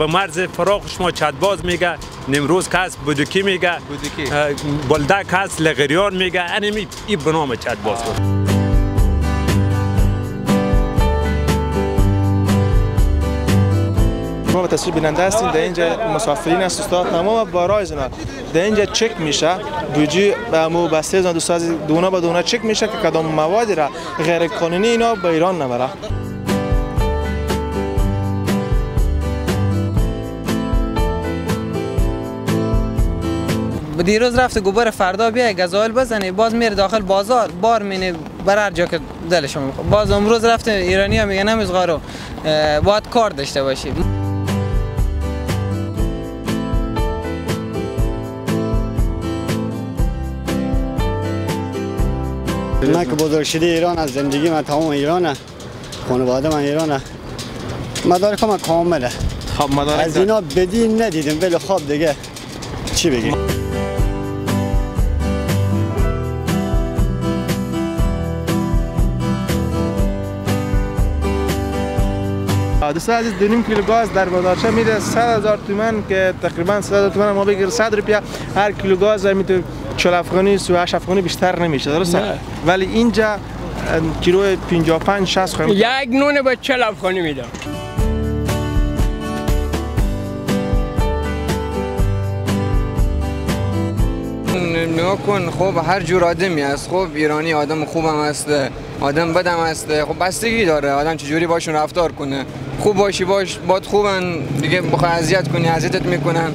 به مرز فراق شما چدباز میگه نمروز کس بودکی میگه بلده کس لغریان میگه انمی ای به نام چدباز بود ما به تصویر بیننده هستیم در اینجا مسافرین است استاد. تمام بارای اینا در اینجا چک میشه. بوجی به مو بسته از دوست از دونه به دونه چک میشه که کدام موادی را غیر قانونی اینا به ایران نبره. دیروز رفته گوبر فردا بیا گزایل بزنی باز میره داخل بازار بار مینه بر هر جا که می‌خواد. باز امروز رفته ایرانی ها میگن نمیز غارو. باید کار داشته باشی. من که بزرگ شده ایران از زندگی من تمام ایرانه خانواده من ایرانه مدارک من کامله. خب مدارک از اینا بدین ندیدم ولی خب دیگه چی بگیم؟ دوستان عزیز دو نیم کیلو گاز در بازارچه میده 100 هزار تومان که تقریبا 100 هزار تومان ما بگیر 100 روپیه هر کیلو گاز می‌تونه 40 افغانی 38 افغانی بیشتر نمیشه. درسته؟ ولی اینجا کیلو 55 60 خواهیم یک نون به چل افغانی میدم. نگاه کن. خب هر جور آدمی هست. خب ایرانی آدم خوبم هست آدم بدم هست خب بستگی داره. آدم چجوری باشون رفتار کنه. خوب باشی باش. باد خوبن. دیگه بخوای اذیت کنی اذیتت می‌کنن.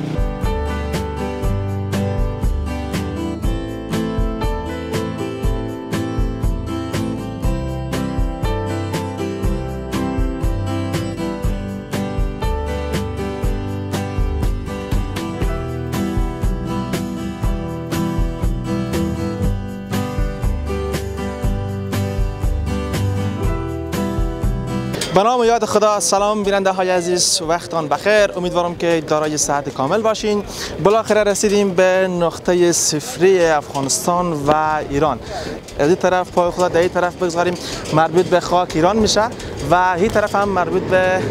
به نام یاد خدا سلام بیننده های عزیز وقتان بخیر. امیدوارم که دارای صحت کامل باشین. بالاخره رسیدیم به نقطه صفری افغانستان و ایران. از این طرف پای خدا در این طرف بگذاریم. مربوط به خاک ایران میشه و این طرف هم مربوط به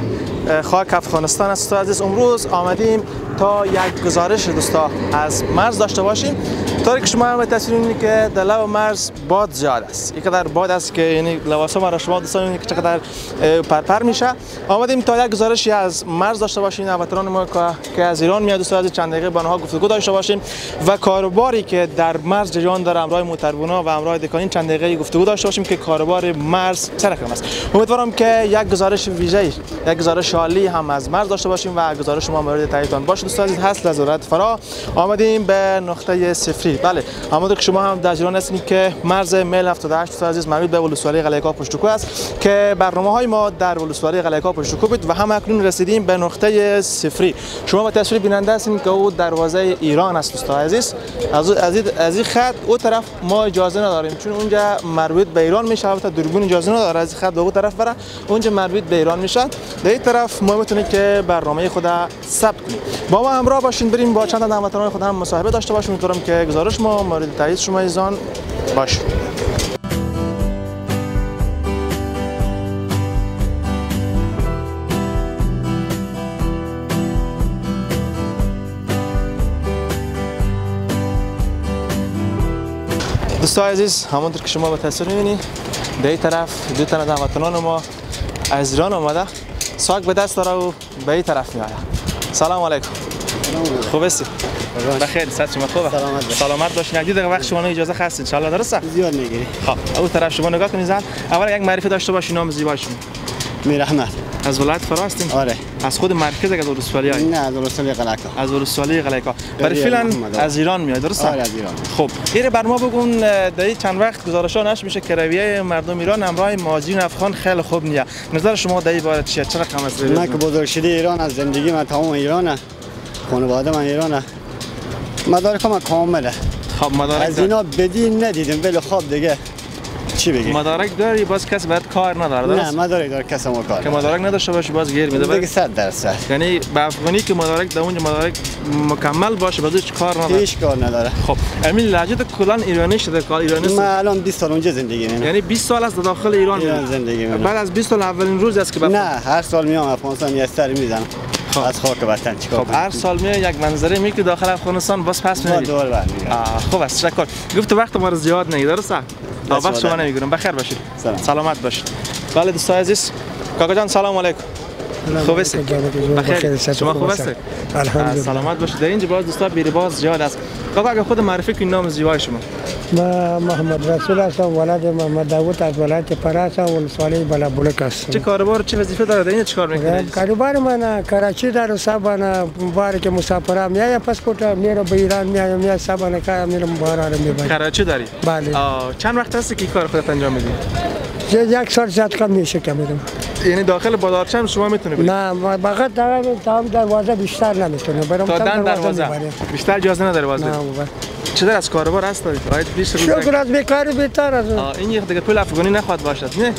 خاک افغانستان است. دوستان عزیز امروز آمدیم تا یک گزارش دوستا از مرز داشته باشیم. طوری که شما هم تصویر می‌بینید که در لب مرز باد زیاد است. اینقدر باد است که یعنی لباس ما را شما دوستان که چقدر پرپر میشه. آمدیم تا یک گزارشی از مرز داشته باشیم هموطنان ما که- از ایران میاد دوستان عزیز چند دقیقه با آنها گفتگو داشته باشیم. و کاروباری که در مرز جریان داره همراه موتربونا و همراه دکانین چند دقیقه گفتگو داشته باشیم که کاروبار مرز رقم است. امیدوارم که یک گزارش ویژه یک گزارش عالی هم از مرز داشته باشیم و گزارش شما مورد تاییدتان باشه. دوستان هست لذت فرا آمدیم به نقطه صفری. بله همونطور که شما هم در جریان هستید که مرز میل 78 دوستان عزیز مربوط به ولسوالی قلعه‌کا پشتکو است که برنامه های ما در ولسوالی قلعه‌کا پشتکو بود و هم اکنون رسیدیم به نقطه صفری. شما به تصویر بیننده هستید که او دروازه ایران است دوستان عزیز. از از این- خط او طرف ما اجازه نداریم چون اونجا مربوط به ایران میشه. البته دوربین اجازه نداره از خط به اون طرف بره اونجا مربوط به ایران میشه. در این طرف ما می‌تونیم که برنامه خود ثبت کنیم. با ما همراه باشین بریم با چند تا هموطنان خود هم مصاحبه داشته باشیم. امیدوارم که گزارش ما مورد تایید شما ایزان. باشه دوستان عزیز همونطور که شما به تصویر می‌بینید در این طرف دو تن از هموطنان ما از ایران آمده ساک به دست داره و به این طرف میآید. سلام علیکم. خوب هستی؟ بخیر صحت شما خوبه؟ سلامت باش. سلامت باشین یک دقیقه وقت شما اجازه هست ان شاء الله درسته؟ زیاد می‌گیری. خب اون طرف شما نگاه کنید زن. اول یک معرفی داشته باشین نام زیبایشون میر احمد از ولایت فرا هستین آره. از خود مرکز از ولسوالی های نه از رسول قلعه از ولسوالی قلعه‌کا برای قریه فعلا. از ایران میاد درسته؟ آره از ایران. خب ایره بر ما بگون در چند وقت گزارش ها نشر میشه که رویه مردم ایران همراه مهاجرین افغان خیلی خوب نیه نظر شما در این باره چیه؟ رقم است من که بزرگ شده ایران از زندگی من تمام ایرانه. خانواده من ایرانه. مدارک من کامله. خب مدارک از اینا بدین ندیدم ولی خب دیگه چی بگی؟ مدارک داری؟ باز کسی باید کار نداره نه مدارک داره کس ما کار که مدارک نداشته باشی باز گیر میده. دیگه باید- 100 درصد. یعنی به افغانی که مدارک در اونجا مدارک مکمل باشه باز هیچ کار نداره. هیچ کار نداره. خب امین لهجه کلا ایرانی شده کار ایرانی است. من الان 20 سال اونجا زندگی می‌کنم یعنی 20 سال در داخل ایران. ایران. زندگی می‌کنم بعد از 20 سال اولین روز است که نه هر سال میام افغانستان یه سر می‌زنم. از خاک وطن چیکار خب هر سال می یک منظره می که داخل افغانستان باز پس ما میری دور خوب است شکر گفت وقت ما رو زیاد نگی درسته؟ وقت شما. نمی‌گیرم بخیر باشید سلام. سلامت باشید بله دوستای عزیز کاکا جان سلام علیکم خوب است بخیر. شما خوب است الحمدلله. سلامت باشید. در اینجا باز دوستا بیری باز زیاد است. کاکا اگه خود معرفی کنید نام زیبای شما. ما محمد رسول هستم ولد محمد داوود از ولایت پراس ولسوالی بلابلک چه هستم. کاربار چه وظیفه داره در اینجا چیکار می‌کنید؟ کاروبار من کراچی در سابانا بار که مسافر میایم پاسپورت میره به ایران میایم میاد سابانا کار میرم بارا رو می‌برم. کراچی داری؟ بله. چند وقت هست که کار خودت انجام میدی؟ یک سال زیاد کم میشه که میرم. یعنی داخل بازارچه هم شما می‌تونی برید نه فقط در تام دروازه بیشتر نمی‌تونه برم تا دن دروازه بیشتر اجازه نداره باز نه برید. بابا. چه در از کاربار هست دارید آید پیش روز شکر از بیکاری بیتر از این یک دیگه پول افغانی نخواد باشد نه.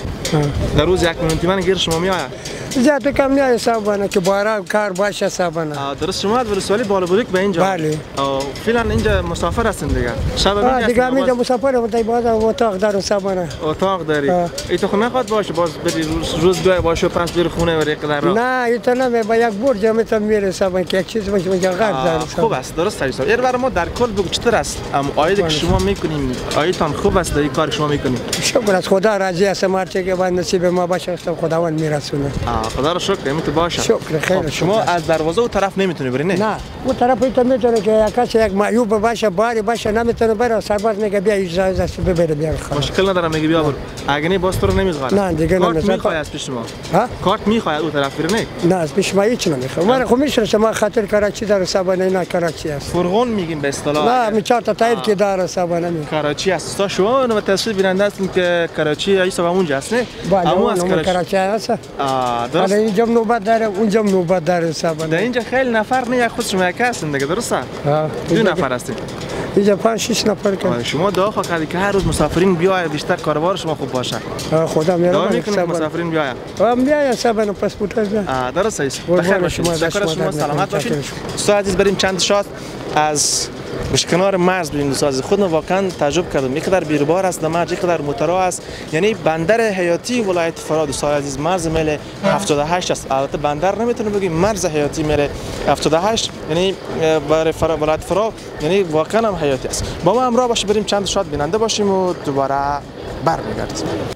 در روز یک میلیون تومان گیر شما میآید. زیاد کم میای سابانا که بارا کار باشه سابانا آه، درست شما از ولسوالی بالابریک به اینجا. بله. فعلا اینجا مسافر هستین دیگه. شب میگه دیگه میگم مسافرم تا باز اتاق دارم سابانا اتاق داری. تو خود نخواد باشه باز بری روز روز باشه و پس بری خونه بری قدر را. نه ایتا نمی با یک برج می‌تونم می‌رسم که یک چیز باشه میگه آه، دارم خوب است درست است ایر برای ما در کل بگو چطور است؟ ام آید که شما می‌کنیم آیدتان خوب است این کار که شما می‌کنیم شکر از خدا راضی هستم هر چی که باید نصیب ما باشه خداوند میرسونه. آه، خدا رو شکر امید باشه. شکر خیر خب، شما. از دروازه و طرف نمی‌تونی بری نه؟ نه اون طرف ایتا می‌تونه که یک کسی یک معیوب باشه باری باشه نمی‌تونه بره. سرباز میگه بیا اجازه است ببره بیا خلاص مشکل ندارم میگی بیا برو. اگه نه باز تو رو نمیزغاره نه، دیگه کارت نمیزغاره. می‌خوای از پیش شما ها؟ کارت می‌خواد او طرف بری نه؟ نه از پیش ما هیچ نمی‌خوام من خب می‌شناسم ما خاطر کراچی در سابانه نه کراچی است فرغون میگیم به اصطلاح. نه می چهار تا تایید که داره سابانه می کراچی است تا شما و تصویر بیننده هستین که کراچی ای سبا اونجا است نه؟ باید اما اون از اون کراچی. هست. حالا درست؟ اینجا نوبت داره اونجا نوبت داره در سابانه اینجا خیلی نفر نه یک خود شما یک هستین دیگه درسته؟ ها. دو نفر هستین اینجا پنج شش نفر که. آه، شما دعا خواهد کردی که هر روز مسافرین بیاید بیشتر کاربار شما خوب باشه. خدا میرم دعا می‌کنید مسافرین بیاید. میای سابانه پاسپورت از آه، درست است قربان بخیر باشید. شما، سلامت. باشید. دوستان عزیز بریم چند شات از گوش کنار مرز ببینیم دوستان عزیز خودم واقعا تعجب کردم یک قدر بیربار است دمج یک قدر مترا است یعنی بندر حیاتی ولایت فرا دوستان عزیز مرز میل 78 است البته بندر نمی‌تونه بگیم مرز حیاتی میل 78 یعنی برای فرا ولایت فرا یعنی واقعا هم حیاتی است با ما همراه باشید بریم چند شات بیننده باشیم و دوباره برمیگردیم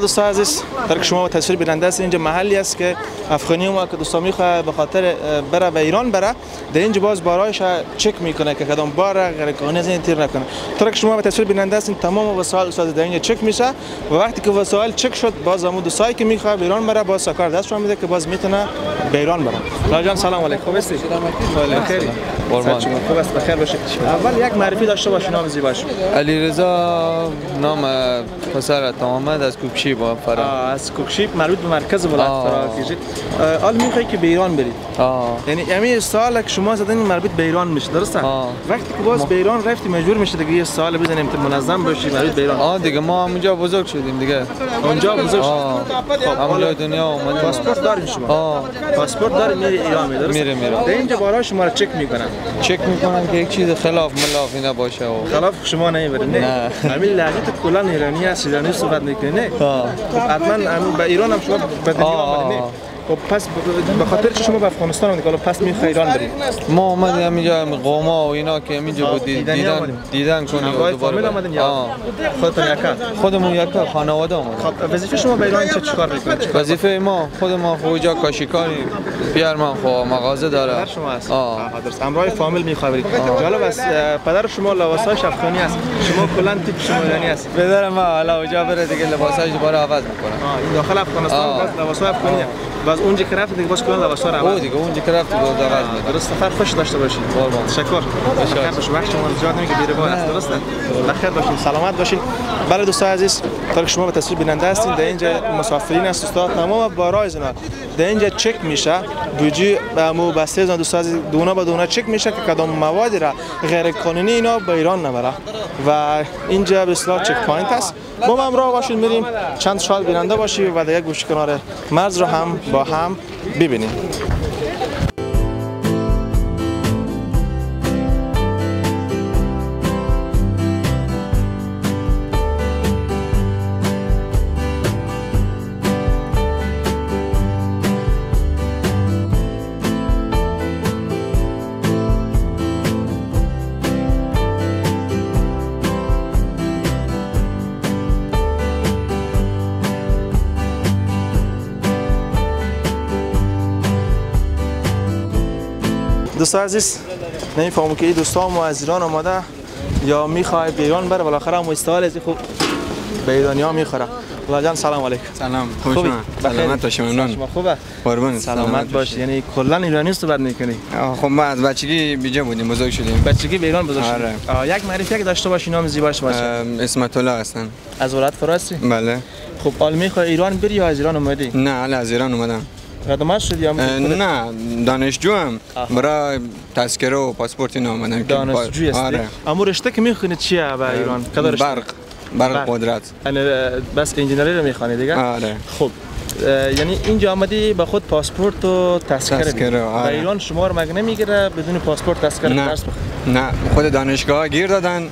دوستان عزیز. در که شما تصویر بیننده است. اینجا محلی است که افغانی ما که دوستان می‌خواد به خاطر بره به ایران بره در اینجا باز بارایش چک می‌کنه که کدام بار غیر قانونی از این تیر نکنه. در که شما به تصویر بیننده هستین تمام وسایل استاد در اینجا چک میشه و وقتی که وسایل چک شد باز همون دوستایی که می‌خواد به ایران بره باز سکار دست شما میده که باز می‌تونه به ایران بره. لاجان سلام علیکم. خوب هستی؟ قربان. خوب است بخیر باشید. اول یک معرفی داشته باشین نام زیباش علی رضا نام پسر تمامت از کوکشی با فرا. از کوکشیپ مربوط به مرکز ولایت. فرا کشید. آه، حال می‌خوای که به ایران برید آه. یعنی همین سال که شما زدن مربوط به ایران میشه درسته. وقتی که باز به ایران رفتی مجبور میشه دیگه یه سال بزنیم که منظم باشی مربوط به ایران. آه دیگه ما همونجا بزرگ شدیم دیگه. اونجا بزرگ شد. آه. خب دنیا اومدیم. پاسپورت دارین شما. پاسپورت داری میری ایران میره، میره. در اینجا برای شما رو چک می‌کنن چک می‌کنم که یک چیز خلاف ملافی نباشه و خلاف شما نمی‌برین نه. همین لهجه کلا ایرانی هست ایرانی صحبت می‌کنی نه. آه. حتما به ایران هم شما به خب پس به خاطر چی شما به افغانستان آمدید حالا پس می‌خوای ایران برید ما اومدیم اینجا قوما و اینا که اینجا بود دیدن. دیدن کنیم همراه دوباره. آمدین یا. خودتون یکا؟ خودمون یک خانواده اومدیم خب وظیفه شما به ایران چه چیکار می‌کنید؟ وظیفه ما خود ما خوجا کاشیکاری بیار من خو مغازه داره. پدر شما هست. درست. همراه فامیل می‌خوای برید. حالا بس پدر شما لباساش افغانی است. شما کلا تیپ شما ایرانی است. پدر ما حالا اونجا بره دیگه لباساش دوباره عوض می‌کنه. این داخل افغانستان لباسای افغانی. باز اونجا که رفت دیگه باز کلا لباسا رو دیگه اونجا که رفت بود عوض می‌کنه درست سفر خوش داشته باشید قربان. تشکر تشکر باشه وقت شما رو زیاد نمیگه بیره است درسته بخیر باشین سلامت باشین بله دوستان عزیز طور که شما به تصویر بیننده هستین در اینجا مسافرین است دوستان تمام بارای زنا در اینجا چک میشه بوجی به مو بسته زنا دوستان عزیز دونه به دونه چک میشه که کدام موادی را غیر قانونی اینا به ایران نبره و اینجا به اصطلاح چک پوینت است ما هم همراه باشین میریم چند شال بیننده باشیم و در یک گوشه کنار مرز رو هم با هم ببینیم. دوستان عزیز نمی‌فهمم که این دوستان ما از ایران آماده یا می‌خواه به ایران بره؟ بالاخره هم استقال از خوب به ایرانی ها می‌خوره. الله جان سلام علیکم. سلام خوش خوبی؟ سلامت باشی ممنون. شما خوبه؟ قربان سلامت باش یعنی کلا ایرانی است بعد می‌کنی؟ آه، خب ما از بچگی بیجا بودیم بزرگ شدیم. بچگی به ایران بزرگ آره. شدی. آه، یک معرفی که داشته باشی نام زیباش باشه اسمت الله هستن. از ولایت فراستی بله. خب حال می‌خوای ایران بری یا از ایران اومدی؟ نه حالا از ایران اومدم. قدمت شدی یا نه دانشجو هم. برای تذکره و پاسپورت اینا با- دانشجوی هستی؟ آره. اما رشته که می‌خونی چیه به ایران؟ کدام رشته؟ برق. برق. قدرت. یعنی، بس انجینری رو می‌خوانی دیگه؟ آره. خب یعنی اینجا آمدی با خود پاسپورت و تذکره تذکره،. آره. ایران شما رو مگه نمی‌گیره بدون پاسپورت تذکره درس بخونی؟ نه. خود دانشگاه گیر دادن.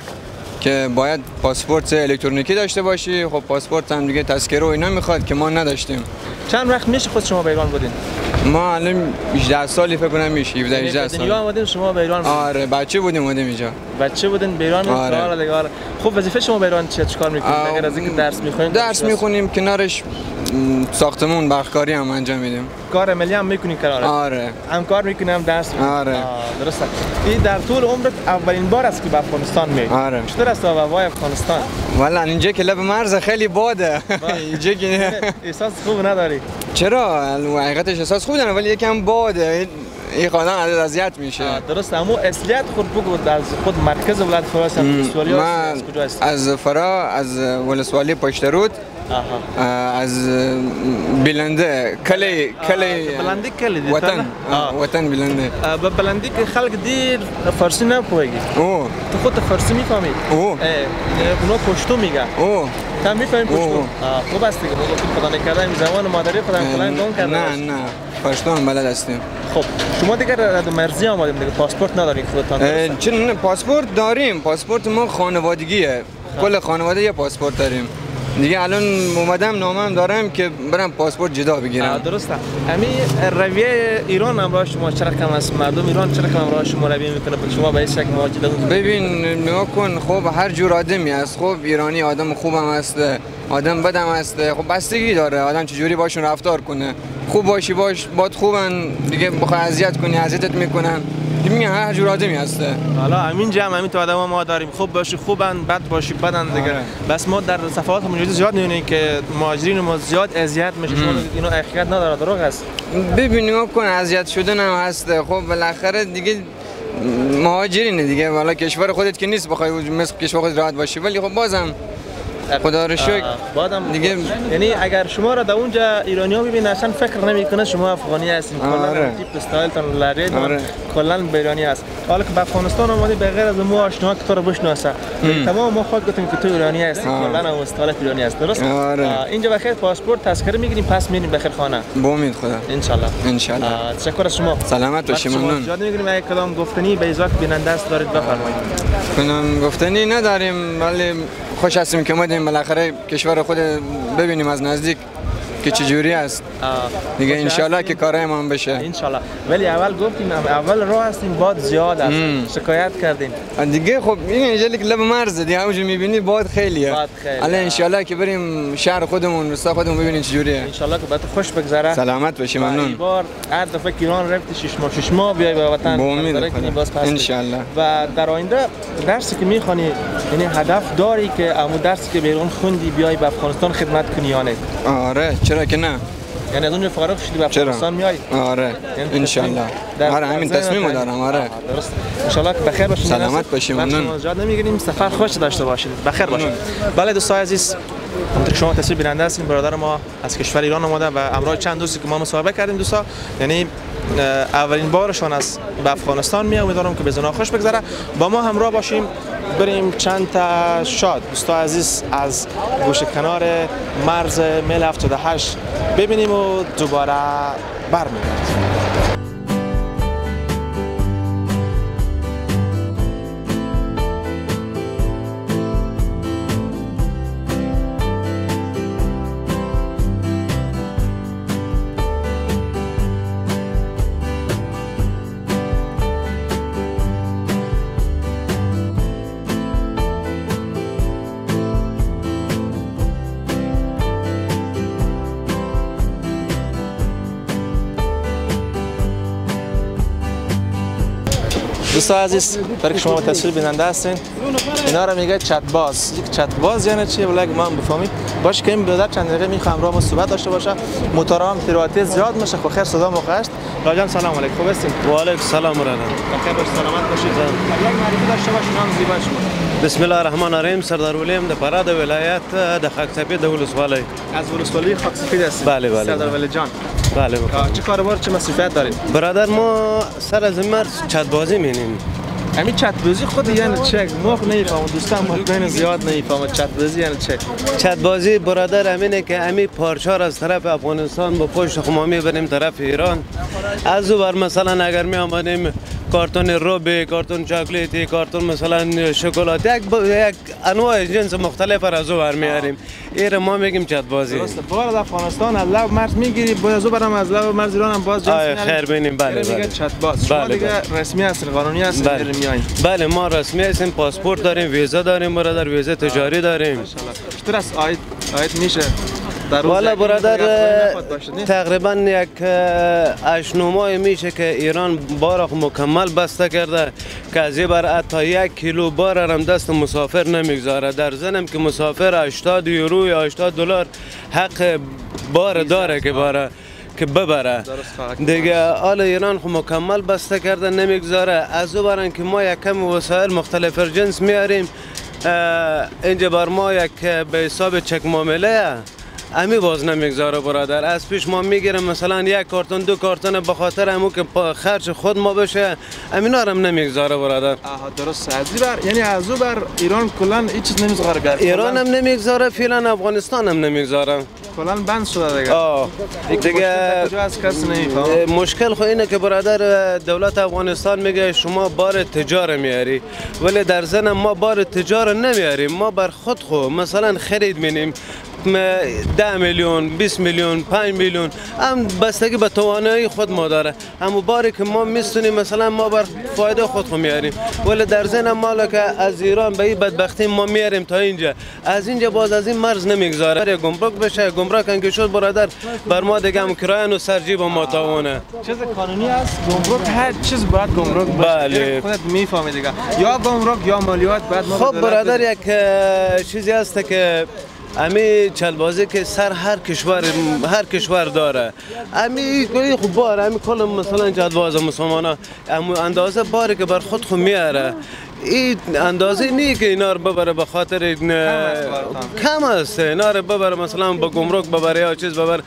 که باید پاسپورت الکترونیکی داشته باشی. خب پاسپورت هم دیگه تذکره و اینا می‌خواد که ما نداشتیم. چند وقت میشه خود شما به ایران بودین؟ ما الان 18 سالی فکر کنم میشه 17 یعنی 18 به دنیا سال. آمدین شما به ایران بودین. آره بچه بودیم اومدیم اینجا. بچه بودین به ایران آره. آره. آره. خب وظیفه شما به ایران چیه چیکار می‌کنید اگر از اینکه درس می‌خونید درس می‌خونیم کنارش ساختمون برقکاری هم انجام میدیم. کار عملی هم می‌کنین کنار آره. هم کار می‌کنی هم درس. آره. درسته. این در طول عمرت اولین بار است که به افغانستان میای. آره. چطور است هوای افغانستان؟ والا اینجا که لب مرز خیلی باده. اینجا که احساس خوب نداری. چرا؟ حقیقتش احساس خوب دارم ولی یکم باده. این- قادم از اذیت میشه. درست. اما اصلیت خود بگو از خود مرکز ولایت ولسوالی من از کجا هستی از فرا از ولسوالی پشترود آها. از بلنده کلی کلی بلندی کلی وطن. آه. وطن بلنده. به بلندی که خلق دیر فارسی نپوهیگی او. تو خود فارسی می‌فهمی؟ او. اونا پشتو میگن. او. تا می‌فهمی پشتو اوه. آه، خوب است دیگه خدا نکرده این زمان مادری خدا کلا دون کرده نه. نه پشتون بلد هستیم خب شما دیگه رد مرزی آمدیم دیگه پاسپورت ندارین خودتان؟ چون پاسپورت داریم پاسپورت ما خانوادگیه کل خانواده یه پاسپورت داریم دیگه الان اومدم نامم دارم که برم پاسپورت جدا بگیرم. درسته. امی رویه ایران همراه شما چرا کم است. مردم ایران چرا کم همراه شما رویه می‌کنه. به شما به این شکل مواجه ببین نگاه کن خب هر جور آدمی هست خب ایرانی آدم خوبم هست آدم بدم هست خب بستگی داره آدم چجوری باشون رفتار کنه. خوب باشی باش باد خوبن. دیگه بخوای اذیت کنی اذیتت می‌کنن. میگن هر جور آدمی هسته. حالا همین جمع همین تو آدم ما داریم. خوب باشی خوبن بد باشی بدن دیگه. آره. بس ما در صفحات موجود زیاد می‌بینیم که مهاجرین ما زیاد اذیت میشه. شما اینا حقیقت نداره دروغ است ببین نگاه کن اذیت شدن هم هست خب بالاخره دیگه مهاجرینه دیگه. والا کشور خودت که نیست بخوای مثل کشور خودت راحت باشی. ولی خب بازم خدا رو شکر. بعدم دیگه- یعنی اگر شما را در اونجا ایرانی ها ببینن اصلا فکر نمی‌کنه شما افغانی هستین. کلا آره. تیپ استایلتون لرید آره. کلا ایرانی هست. حالا که به افغانستان آمدی به غیر از مو آشنا که تو رو بشناسه. تمام ما خود گفتیم که تو ایرانی هستی. کلا هم استایلت ایرانی هست. درست؟ آره. اینجا بخیر پاسپورت تذکره می‌گیریم پس میریم بخیر خانه با امید خدا. انشالله. انشالله. آه، تشکر از شما. سلامت باشی ممنون. زیاد می‌گیریم اگه کدام گفتنی به ایزاک بیننده است دارید بفرمایید. کنم گفتنی نداریم ولی خوش هستیم که اومدیم. بالاخره کشور خود ببینیم از نزدیک. که چجوری است. دیگه انشالله. که کارهمان بشه. انشالله. ولی اول گفتیم اول راه هستیم باد زیاد است. شکایت کردیم. دیگه خب این اینجا که لب مرز دیگه همونجا می‌بینی باد خیلیه. باد خیلی. الان انشالله که بریم شهر خودمون روستا خودمون ببینیم چجوریه. انشالله که برات خوش بگذره. سلامت باشی و این ممنون. بار هر دفعه ایران رفتی شش ماه شش ماه بیای به وطن. با امید باز پس انشالله. و در آینده درسی که می‌خوانی یعنی هدف داری که امو درسی که بیرون خوندی بیای به افغانستان خدمت کنی یا نه؟ آره چرا که نه؟ یعنی از اونجا فارغ شدی به افغانستان میای؟ آره یعنی انشالله. در- آره همین تصمیم. دارم آره. درست انشالله که بخیر باشین. سلامت. باشین، ممنون. نمی‌گیریم. سفر خوش داشته باشید بخیر باشید بله دوستان عزیز همونطور شما تصویر بیننده هستین برادر ما از کشور ایران آمده و امروز چند دوستی که ما مصاحبه کردیم دوستا یعنی اولین بارشان از به افغانستان می امیدوارم که به زنا خوش بگذره. با ما همراه باشیم. بریم چند تا شاد. دوستا عزیز از گوشه کنار مرز میل 78 ببینیم و دوباره برمیگردیم. دوستان عزیز برای که شما تصویر بیننده هستین. اینا رو میگه چت باز یک چت باز یعنی چیه ولی اگه ما هم بفهمیم. باشه که این برادر چند دقیقه می‌خوام را ما صحبت داشته باشه. موتورا هم زیاد میشه. خب خیر صدا است. راجان سلام علیکم. خوب هستین؟ و علیکم السلام ورحمت بخیر باش سلامت باشید. یک معرفی داشته باشین نام زیبا شما. بسم الله الرحمن الرحیم. سردار ولیم د فراد ولایت د خاکسپی د ولسوالۍ از ولسوالی خاک سفید هستین بله، بله، سردار بله. ولی جان. بله آه، چه کاروبار چه مسئولیت دارین برادر ما سر از مرز چت بازی مینیم. همین چت بازی خود یعنی چه؟ خود نمی‌فهمم دوستان مطمئن زیاد نمی‌فهمم. چت بازی یعنی چه؟ چت بازی برادر امینه که امی پارچار از طرف افغانستان با پشت خما می‌بریم طرف ایران. از او بر مثلا اگر می آمدیم کارتون روبی کارتون چاکلیتی کارتون مثلا شکلات یک, ب... یک انواع جنس مختلف را از او برمیاریم. این ما میگیم چت بازی. درسته. وارد افغانستان از لب مرز می‌گیری باید از او برم از لب مرز ایران هم باز جنس. خیر بینیم، بله، بله. چت باز. شما بله، دیگه رسمی هستین قانونی هستین بله. میایین. بله ما رسمی هستیم پاسپورت داریم ویزا داریم برادر ویزا تجاری داریم. انشالله چطور است آید آید میشه. والا برادر؟ تقریبا یک هشت نو ماه میشه که ایران بار مکمل بسته کرده که از بر تا یک کیلو بار هم دست مسافر نمی‌گذاره. در زنم که مسافر 80 یورو یا 80 دلار حق بار داره که باره که ببره. دیگه آل ایران خو مکمل بسته کرده نمی‌گذاره. از او برن که ما یک کم وسایل مختلف جنس میاریم. اینجا بر ما یک به حساب چک معامله امی باز نمی‌گذاره برادر. از پیش ما می‌گیریم. مثلا یک کارتون دو کارتون به خاطر امو که خرج خود ما بشه امینا هم نمی‌گذاره برادر. آها درست. از بر یعنی از او بر ایران کلا هیچ چیز نمی‌ذاره گر ایران هم نمی‌گذاره فعلا افغانستان هم نمی‌گذاره. کلا بند شده دیگه. آه. دیگه مشکل خو اینه که برادر دولت افغانستان میگه شما بار تجار میاری ولی در زن ما بار تجار نمیاریم. ما بر خود خو مثلا خرید مینیم. ده میلیون 20 میلیون 5 میلیون. هم بستگی به توانایی خود ما داره. اما باری که ما میستونیم مثلا ما بر فایده خود خو میاریم. ولی در زن مالا که از ایران به این بدبختی ما میاریم تا اینجا. از اینجا باز از این مرز نمی‌گذاره. گمرک بشه گمرک انگه شد برادر بر ما دیگه هم کرایه و سرجیب ما تاونه چیز قانونی است؟ گمرک هر چیز باید گمرک باشه. بله. خودت می‌فهمی دیگه. یا گمرک یا مالیات بعد ما خب برادر. یک چیزی هست که امی چلبازی که سر هر کشور هر کشور داره. امی خوب بار امی کل مثلا چلباز مسلمان اندازه باری که بر خود خود میاره. این اندازه نی که اینا رو ببره به خاطر کم است اینا رو ببره مثلا با گمرک ببره یا چیز ببره.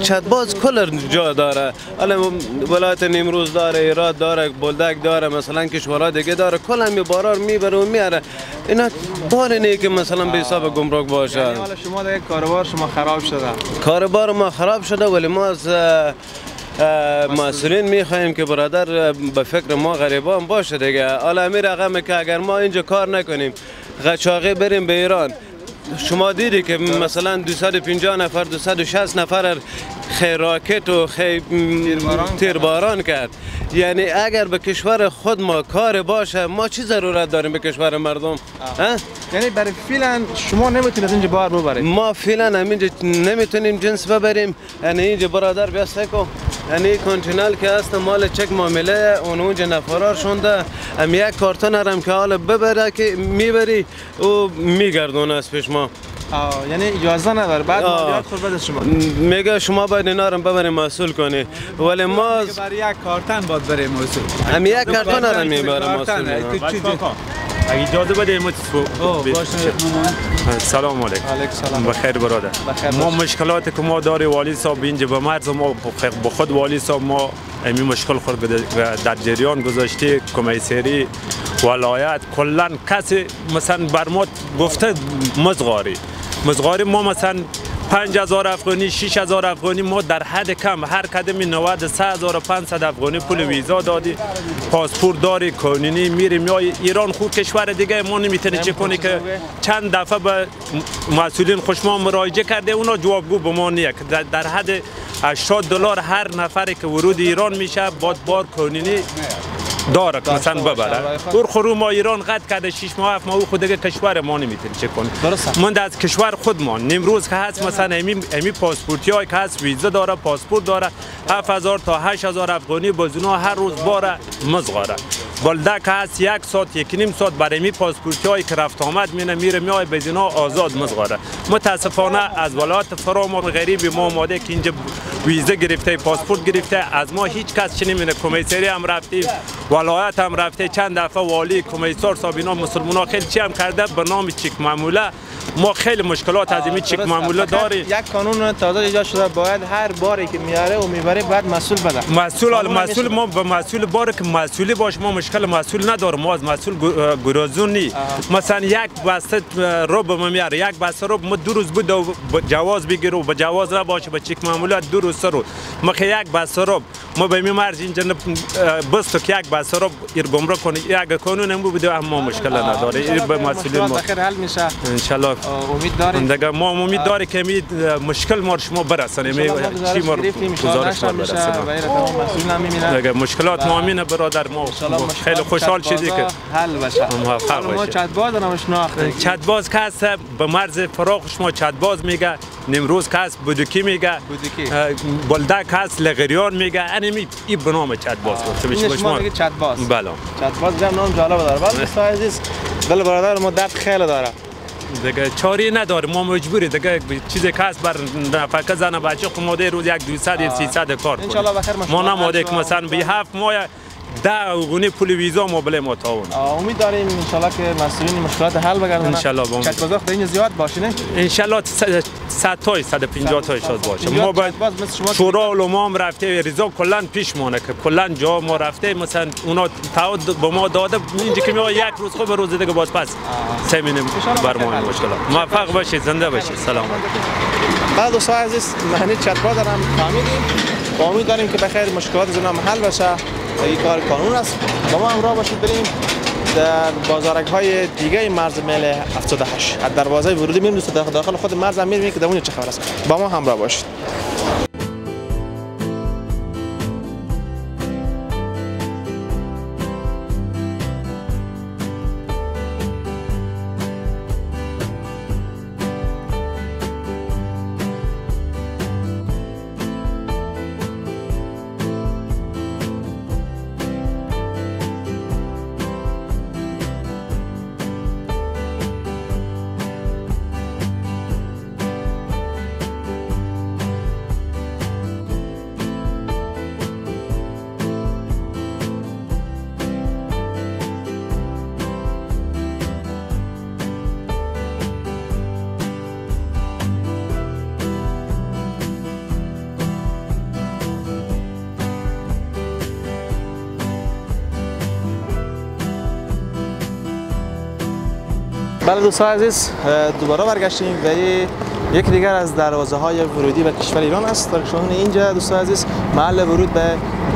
چتباز کل جا داره. حالا ولایت نیمروز داره ایراد داره بلدک داره مثلا کشورها دیگه داره. کل همی بارا رو می‌بره و میاره. اینا بار نی که مثلا به حساب گمرک باشه. یعنی حالا شما دیگه کاروبار شما خراب شده. کاربار ما خراب شده ولی ما از مسئولین می‌خواهیم که برادر به فکر ما غریبان باشه دیگه. حالا امی رقمه که اگر ما اینجا کار نکنیم غچاقی بریم به ایران. شما دیدی که مثلا 250 نفر 260 نفر خیر راکت و خیر تیرباران کرد. یعنی اگر به کشور خود ما کار باشه ما چی ضرورت داریم به کشور مردم؟ یعنی برای فعلا شما نمی‌تونید اینجا بار ببرید. ما فعلا همینجا نمی‌تونیم جنس ببریم. یعنی اینجا برادر بیا سکو یعنی کانتینال که هست مال چک معامله اون اونجا نفرار شونده. هم یک کارتون هرم که حالا ببره که می‌بری و میگردونه از پیش ما. آه، یعنی اجازه نداره بعد. مالیات خود بده شما. میگه شما باید اینا رو ببریم مسئول کنی. ولی ما برای یک کارتن باید بریم موضوع هم یک کارتون هرم می‌برم مسئول اگه اجازه بده ما سلام علیکم. علیک سلام. بخیر برادر. ما باش. مشکلاتی که ما داری والی صاحب اینجا به مرز ما با خود والی صاحب ما امی مشکل خود در جریان گذاشته کمیسری ولایت کلا کسی مثلا بر ما گفته مزغاری. مزغاری ما مثلا 5000 افغانی 6000 افغانی ما در حد کم هر کدمی 90 3500 افغانی پول ویزا دادی. پاسپورت داری کانونی میری میای ایران خود کشور دیگه ما نمی‌تونی چه کنی که چند دفعه به مسئولین خوش ما مراجعه کرده اونا جوابگو به ما نیه. در- در حد 80 دلار هر نفری که ورود ایران میشه باد بار کانونی. داره که مثلا ببره. اور خورو ما ایران قد کرده 6 ماه 7 ماه خود دیگه کشور ما نمی‌تونی چه درسته. من از کشور خود ما. نمروز که هست مثلا امی امی پاسپورتی های که هست ویزا داره پاسپورت داره. 7000 تا 8000 افغانی بازونا هر روز باره مزغاره. بلده که هست یک ساعت یک نیم ساعت برای می پاسپورتی هایی که رفت آمد مینه میره میای بزینا آزاد مزغاره. متاسفانه از ولایت فرامون غریبی ما آماده که اینجا ویزا گرفته پاسپورت گرفته از ما هیچ کس چی نمیده کمیسری هم رفتیم ولایت هم رفته چند دفعه والی کمیسار صاحب اینا مسلمان ها خیلی چی هم کرده به نام چیک معموله. ما خیلی مشکلات از این چیک. معموله فقط داری یک قانون تازه ایجاد شده باید هر باری که میاره و می‌بره باید مسئول بده. مسئول مسئول ما به مسئول باره که مسئولی باش ما مشکل مسئول ندارم. ما از مسئول گ- گرازون نی. مثلا یک بسته روب ما میاره. یک بسته روب ما دو روز بود جواز بگیره و به جواز نباشه به چیک معمولات دو روز ما که یک بسته روب ما به می مرز اینجا بستو که یک بسته روب ایر گمرک کنی. یک قانون هم بوده هم مشکل نداره. این به مسئولین ما بخیر حل میشه. انشالله آه، امید داریم. دیگه ما امید داره که می مشکل ما شما انشالله ما چی گرفتیم، گزارش ما تمام مسئولین هم می‌بینن. دیگه مشکلات ما امینه برادر ما. خیلی خوشحال شدی که حل بشه. ما باشی. چتباز هم شناخته چتباز که هست به مرز فراق شما چتباز میگه. نمروز که هست بدوکی میگه. اه، بلده هست لغریان میگه. انمی ای به نام چتباز گفته این بشه شما میگه چتباز بله. چتباز جمع نام جالب داره. بله. دوستان عزیز دل برادر ما درد خیلی داره. دیگه چاری نداره. ما مجبوری دیگه چیزی که هست بر نفقه زن بچه خود ماده روز یک 200 یا 300 کار کنیم. ما نماده که. مثلا به هفت ماه ده گونه پول ویزا ما بله ما تاون. امید داریم انشالله که مسئولین مشکلات حل بگردن انشالله با امید. چتبازا خود اینجا زیاد باشینه انشالله 100 تای 150 تای شاد باشه. ما باید شورا علما هم رفته رضا کلا پیش مونه که کلا جا ما رفته مثلا اونا تعهد به ما داده اینجا که میاد یک روز خوب روز دیگه باز پس سمینیم بر ما این مشکلات. موفق باشید زنده باشید. سلام. بعد دوستان عزیز مهنی چتباز هم فهمیدیم با امید داریم که بخیر مشکلات از هم حل بشه این کار قانون است. با ما همراه باشید بریم در بازارک های دیگه مرز میل 78 از دروازه ورودی میریم دوست داخل. داخل خود مرز هم میریم که در اونجا چه خبر است. با ما همراه باشید. بله دوستان عزیز دوباره برگشتیم و یک دیگر از دروازه های ورودی به کشور ایران است. در شما اینجا دوستان عزیز محل ورود به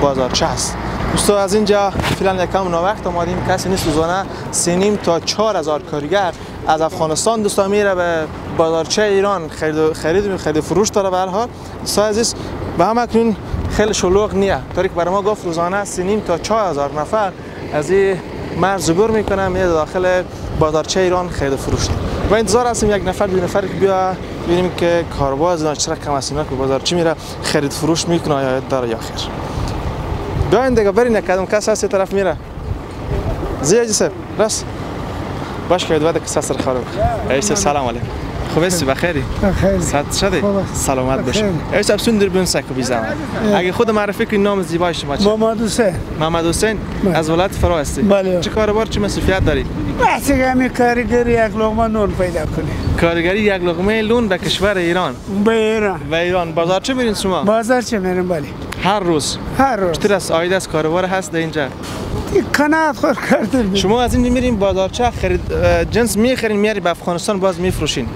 بازارچه است. دوستا از اینجا فعلا یکم ناوقت آمادیم. کسی نیست روزانه سینیم تا چهار هزار کارگر از افغانستان دوستا میره به بازارچه ایران. خرید خرید خرید فروش داره به هر حال. دوستا عزیز به هم اکنون خیلی شلوغ نیه. طوری که برای ما گفت روزانه سینیم تا چهار هزار نفر از این مرز عبور میره داخل بازارچه ایران خرید فروش داره. و انتظار هستیم یک نفر دو نفر بیا ببینیم که کارباز اینا چرا کم است اینا که بازارچه میره خرید فروش می‌کنه یا داره یا خیر. بیاین دیگه برین یک کس هست طرف میره. زیاد جسد. راست. باش که دوید که سر خارم ایسا سلام علیکم. خوب هستی بخیری شدی خوبه. سلامت باشی. ایسا ابسون در بین سکو اگه خود معرفی کنی نام زیبای شما چی؟ محمد حسین. محمد حسین؟ از ولایت فرا هستی. بله. چه کاروبار چه مسئولیت داری؟ بحثی که همی کارگری یک لغمه نون پیدا کنی. کارگری یک لقمه لون به کشور ایران. به ایران. و ایران. بازار چه برین شما؟ بازار چه میرم بلی هر روز. هر روز. چطور از آید از کاروبار هست در اینجا؟ این قناعت خور کردن شما از این میرین بازارچه خرید جنس می‌خرین میاری به افغانستان باز میفروشین.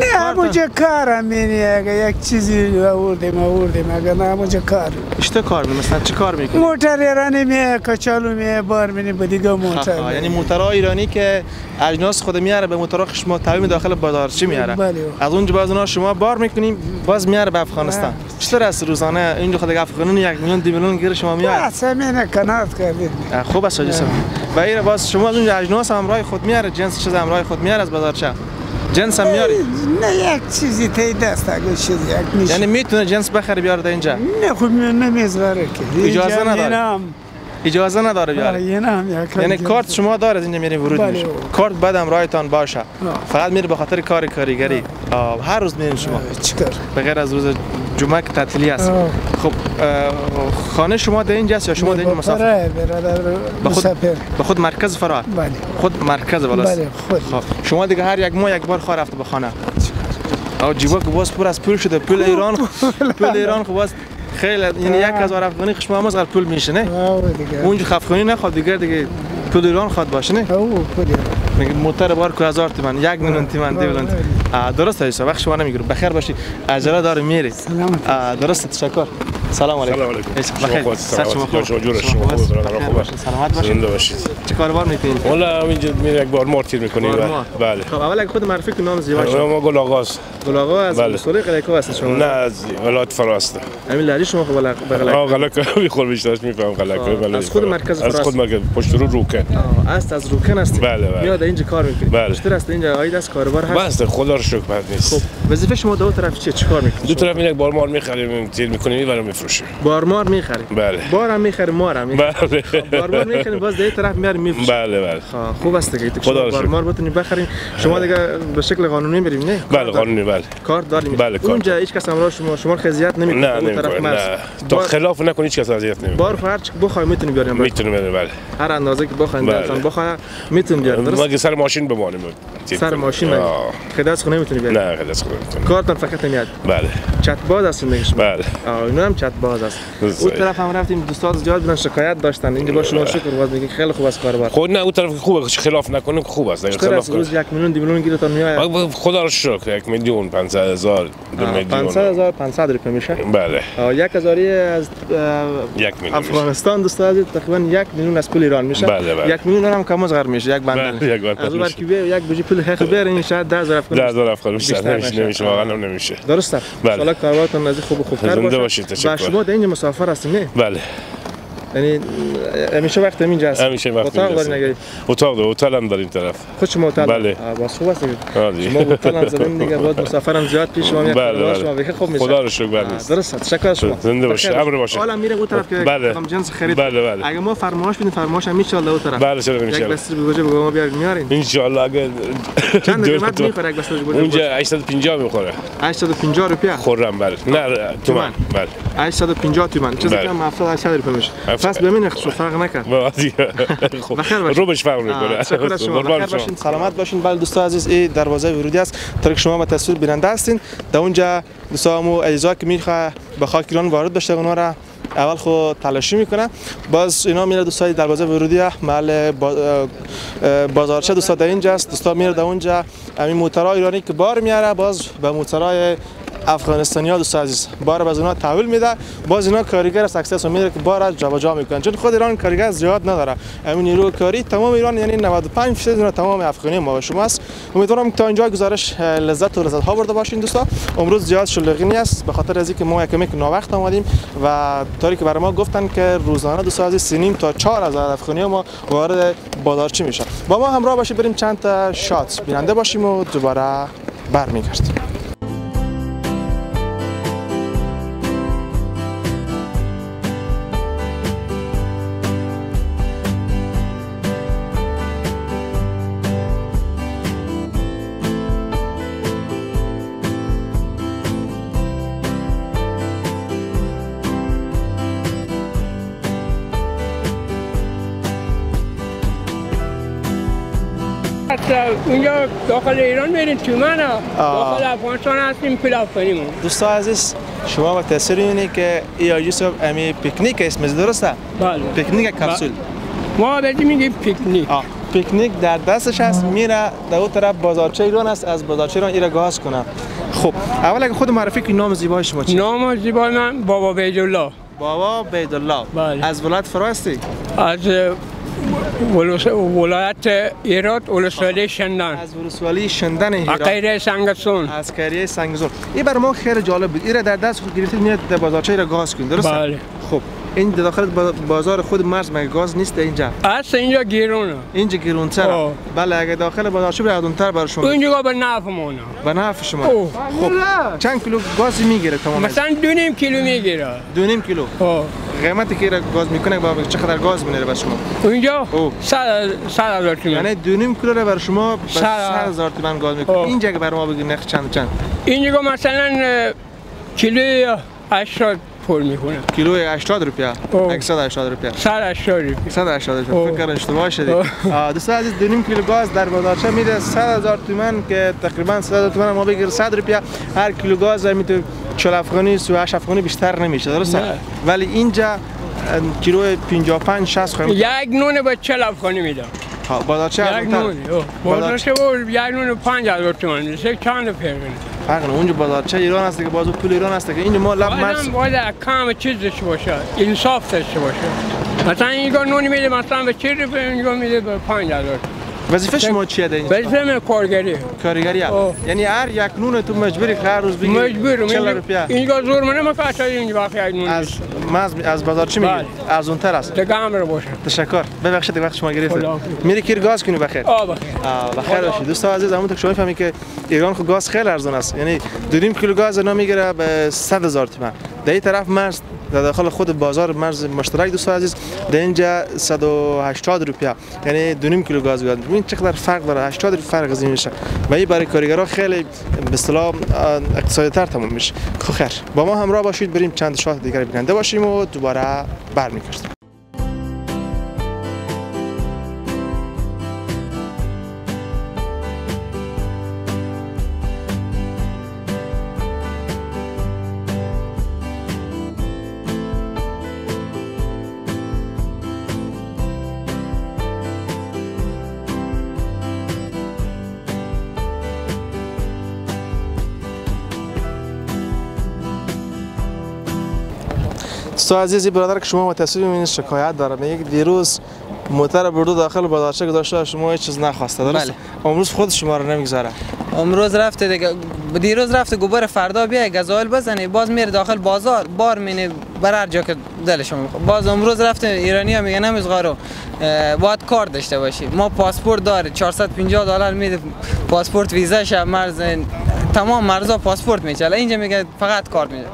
نه همونجا کار همینی اگه یک چیزی آوردیم آوردیم اگه نه همونجا کار اشته کار می مثلا چه کار می‌کنی موتر ایرانی میه کچالو میه بار مینی به دیگه موتر یعنی موترها ایرانی که اجناس خود میاره به موترها شما تعمیم داخل بازارچه میاره بله. از اونجا باز اونا شما بار می‌کنیم باز میاره به افغانستان چطور است روزانه اینجا خود افغانون یک میلیون دو میلیون گیر شما میاره بس همینه قناعت کردیم خوب است جسم و باز شما از اونجا اجناس هم همراه خود میاره جنس چیز همراه خود میاره از بازارچه جنس هم میاری؟ نه یک چیزی تی دست اگه چیزی یک نیست یعنی می‌تونه جنس بخره بیاره در اینجا؟ نه خب نمیزاره که. اجازه نداره. اجازه نداره بیاره یک یعنی کارت شما داره اینجا میرین ورود بله. میشه کارت بعد هم رایتان باشه فقط میره به خاطر کار کاریگری هر روز میرین شما چیکار به غیر از روز جمعه که تعطیلی است. خب خانه شما در اینجا است یا شما در اینجا مسافر به خود به خود مرکز فرا بله خود مرکز بالاست بله خود شما دیگه هر یک ماه یک بار خواه رفته به خانه آه جیبا که باز پر از پول شده پول ایران پول ایران خب باز خیلی یعنی یک هزار افغانی شما هم از پول میشه نه؟ اونجا خفخانی نخواد دیگه دیگه پول ایران خواد باشه نه؟ او پولی. میگه موتر بار کو هزار تومن یک میلیون تومن تومن. آه، درست است وقت شما نمی‌گیرم. بخیر باشی. عجله داره میری. درست تشکر. سلام علیکم. سلام علیکم. شما سلامت. شما جور شما خوب. است؟ سلامت باشید زنده باشید چه کاربار می‌کنید؟ والا اینجا می یک بار مارتیر می‌کنیم بارمار. بله. خب اول اگه خود معرفی کن نام زیبا شما ما گل آغاز گل آقا از بله. سوره قلیکو هست شما؟ نه از ولایت فرا هستم همین لهجه شما خب بغل آه غلق میخور بیشترش میفهم غلق آه، بله از خود مرکز از فرا خود مرکز پشت رو روکه آه، است از روکن هستی بله، بله. میاد اینجا کار می‌کنید. بله. چطور است اینجا آید از کاربار هست. بس خدا رو شکر نیست خب. وظیفه شما دو طرف چیه؟ چیکار می‌کنید دو طرف یک بار مار می‌خریم تیر می‌کنیم می‌بریم میفروشیم. بارمار می‌خریم؟ بله. بارم می‌خریم مارم بله. بارمار می‌خریم باز دیگه طرف میاریم میفروشیم. بله بله. آه، خوب است دیگه. خدا. بارمار بتونید بخرین شما دیگه به شکل قانونی بریم نه؟ بله قانونی بله. کار داریم. بله، کار اونجا هیچ کس همراه شما شما خزیت نمی‌کنه نه نه. تا خلاف نکنی هیچ کس اذیت نمی‌کنه بار هر چی بخوای می‌تونی بیاریم می‌تونه بله بله. هر اندازه که بخواین بله. دلتان بخواه می‌تونی بیاریم درست؟ مگه سر ماشین بمانیم. سر ماشین. خدا از خونه می‌تونی بیاریم نه خلاص کنیم کارتان فقط میاد بله. چت باز هستین دیگه شما. بله. اینا هم چت باز است. اون طرف هم رفتیم دوستان زیاد بودن شکایت داشتن. اینجا باش ناشکر باز میگه خیلی خوب است کاربار خود نه اون طرف خوبه خلاف نکنیم که خوب است. خلاف از روز کنیم یک میلیون دو میلیون گیرتان میاد خدا رو شکر یک میلیون پنجصد هزار دو میلیون. 500 هزار 500 روپیه میشه. بله. آه، یک هزاری از اه، یک میلیون میشه. افغانستان دوست عزیز تقریبا یک میلیون از پول ایران میشه. بله، بله. یک میلیون هم کم از غیر میشه. یک بله، بندل از اون. که بیا یک بجی پول خیلی بیارین شاید 10000 افغان ده هزار افغان نمیشه. نمیشه واقعا هم نمیشه درسته بله. از این خوب خوبتر باشه باشید، تشکر. و شما در اینجا مسافر هستین نه بله یعنی همیشه وقت اینجا هست. همیشه وقت اتاق. دارین اگه اتاق دو اتاق هم این طرف. خود شما اتاق بله. باز خوب است. شما اتاق هم زدین دیگه بعد مسافرم زیاد پیش شما میاد. بله، بله. شما بخیر خوب میشه. خدا رو شکر بله. درست تشکر از شما. زنده باشه. امر باشه. حالا میره اون طرف که بله. جنس خرید بله، بله. اگه ما فرمایش بدیم فرمایش هم میشه اون طرف. بله چرا یک نمیشه بسته بگوجه بگو ما بیارین میارین ان شاء الله اگر چند قیمت می‌خوره یک بسته بگوجه؟ اونجا 850 می‌خوره. 850 روپیه. خورم بله. نه تومن. بله. 850 تومان چیزی بله. کم 70 80 روپیه میشه. پس ببین اختصار فرق نکرد با خب. روبش فرق می‌کنه. باشین. سلامت باشین. بله دوستان عزیز این دروازه ورودی است. که شما به تصویر بیننده هستین. در اونجا دوستامو اجزا که می‌خواه به خاک ایران وارد بشه. اونا را اول خود تلاشی می‌کنه. باز اینا میره دوستای دروازه ورودی محل بازارچه دوستا در اینجا است. دوستا میره در اونجا. همین موترهای ایرانی که بار میاره. باز به موترهای افغانستانی ها دوست عزیز بار از اونا تحویل میده. باز اینا کارگر است اکثر میره که بار از جابجا می‌کنن. چون خود ایران کارگر زیاد نداره. همین نیرو کاری تمام ایران یعنی 95 درصد اینا تمام افغانی ما شما است. امیدوارم تا اینجا گزارش لذت و لذت ها برده باشین دوستا امروز زیاد شلوغی نیست به خاطر از اینکه ما یکمی که ناوقت آمدیم و طوری که برای ما گفتن که روزانه دوست عزیز سینیم تا 4000 افغانی ما وارد بازارچی میشه. با ما همراه باشید بریم چند تا شات. بیننده باشیم و دوباره برمیگردیم. داخل ایران میرین تومن داخل افغانستان هستیم پول افغانیمون دوستا عزیز شما با تاثیر اینه که ای صاحب امی پیکنیک اسم درسته؟ بله. پیکنیک کپسول. ما بهش میگیم پیکنیک. آه. پیکنیک در دستش هست میره در اون طرف بازارچه ایران است از بازارچه ایران ایره گاز کنه. خب اول اگه خود معرفی کنی نام زیبای شما چی نام زیبای من بابا بیدالله بابا بیدالله بله. از ولایت فرا هستی از ولایت ایراد ولسوالی شندان. از ولسوالی شندن هرات. عقیره سنگسون. از سنگزون این برای ما خیلی جالب بود. ایره در دست خود گرفتید میاد در بازارچه ایره گاز کنید. درسته؟ بله. این داخل با- بازار خود مرز مگه گاز نیست اینجا؟ از اینجا گیرونه. اینجا گرونتر آه. بله اگه داخل بازارچه بره ادونتر برای شما. اونجا به نفمونه به نفع شما. اوه. خب چند کیلو گاز می‌گیره تمام مثلا دو نیم کیلو می‌گیره. دو نیم کیلو. اوه. قیمتی که گاز می‌کنه با چقدر گاز میره به شما. صد صد هزار تومن یعنی دو نیم کیلو رو بر شما به صد- 100 هزار تومان گاز می‌کنه. آه. اینجا که بر ما بگید نرخ چند چند؟ اینجا مثلا کیلو 80 پول می‌کنه کیلو 80 روپیه آه. 180 روپیه 180 روپیه 180 روپیه. فکر اشتباه شدی. آه، دوستان عزیز دو نیم کیلو گاز در بازارچه میده. 100 هزار تومان که تقریبا 100 هزار تومان ما بگیر. 100 روپیه هر کیلو گاز می‌تونه 40 افغانی 38 افغانی بیشتر نمیشه. درسته. ولی اینجا کیلو 55 60 خواهیم یک نون به چل افغانی میدم. بازارچه یک. نون بازارشه بود یک نون پنج هزار تومن سه چند فرق فرق نه اونجا بازارچه ایران هست که بازو پول ایران هست که اینجا ما لب مرز باید کم چیز داشته باشه انصاف داشته باشه مثلا اینجا نونی میده مثلا به چه اینجا میده به پنج هزار وظیفه شما چیه اینجا وظیفه من کارگری. کارگری آه. یعنی هر یک نون تو مجبوری هر روز بگیری مجبورم 40 اینجا- روپیه؟ اینجا زور منه مکاتا اینجا وقتی یک نون از مز از بازارچی می‌گیری بله. ارزان‌تر است. دیگه هم باشه. تشکر. ببخشید وقت شما گرفت. میری کیر گاز کنی بخیر. آه بخیر. آه، بخیر باشید دوستان عزیز همونطور که شما فهمید که ایران خود گاز خیلی ارزان است. یعنی دو نیم کیلو گاز اینا می‌گیره به 100 هزار تومان. در این طرف مرز در داخل خود بازار مرز مشترک دوستان عزیز در اینجا 180 روپیه یعنی دو نیم کیلو گاز گاز ببین چقدر فرق داره. 80 روپیه فرق از این میشه. و این برای کارگرها خیلی به اصطلاح اقتصادی تر تموم میشه. خب خیر. با ما همراه باشید. بریم چند شات دیگر بیننده باشیم و دوباره برمیگردیم. دوستان عزیزی برادر که شما متصل می‌بینید شکایت داره. میگه که دیروز موتر بردو داخل بازارچه گذاشته شما هیچ چیز نخواسته. درست؟ بله. امروز خود شما رو نمی‌گذاره. امروز رفته دیگه. دیروز رفته گوبر فردا بیا گزایل بزنی باز میره داخل بازار بار مینه بر هر جا که دلشون می‌خواد. باز امروز رفته ایرانی ها میگن نمیزغارو باید کار داشته باشی. ما پاسپورت داره 450 دلار میده پاسپورت ویزا شه مرز تمام مرزا پاسپورت میچله. اینجا میگه فقط کار میده.